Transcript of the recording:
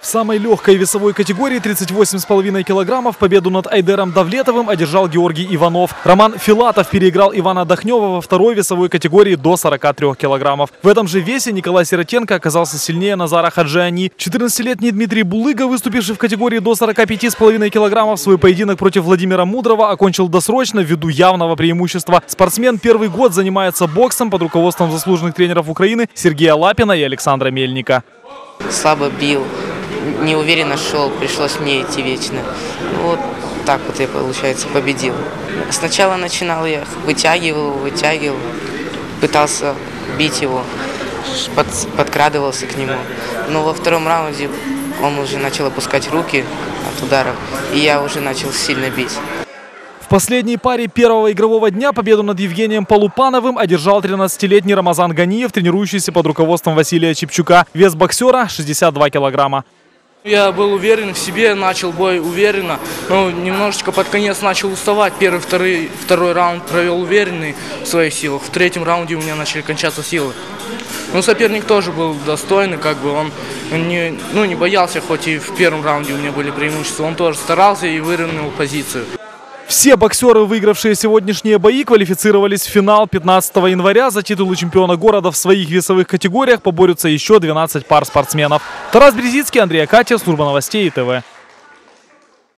В самой легкой весовой категории 38,5 килограммов победу над Айдером Давлетовым одержал Георгий Иванов. Роман Филатов переиграл Ивана Дахнева во второй весовой категории до 43 килограммов. В этом же весе Николай Сиротенко оказался сильнее Назара Хаджиани. 14-летний Дмитрий Булыга, выступивший в категории до 45,5 килограммов, свой поединок против Владимира Мудрого окончил досрочно ввиду явного преимущества. Спортсмен первый год занимается боксом под руководством заслуженных тренеров Украины Сергея Лапина и Александра Мельника. слабо бил, неуверенно шел, пришлось мне идти вечно. Вот так вот я, получается, победил. Сначала начинал я, вытягивал, вытягивал, пытался бить его, под- подкрадывался к нему. Но во втором раунде он уже начал опускать руки от ударов, и я уже начал сильно бить. В последней паре первого игрового дня победу над Евгением Полупановым одержал 13-летний Рамазан Ганиев, тренирующийся под руководством Василия Чепчука. Вес боксера 62 килограмма. Я был уверен в себе, начал бой уверенно, но немножечко под конец начал уставать. Первый, второй, второй раунд провел уверенный в своих силах. В третьем раунде у меня начали кончаться силы. Но соперник тоже был достойный, как бы он не, ну, не боялся, хоть и в первом раунде у меня были преимущества. Он тоже старался и выровнял позицию. Все боксеры, выигравшие сегодняшние бои, квалифицировались в финал 15 января. За титулы чемпиона города в своих весовых категориях поборются еще 12 пар спортсменов. Тарас Березицкий, Андрей Акатьев, служба новостей ТВ.